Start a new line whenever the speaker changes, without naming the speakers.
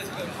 Get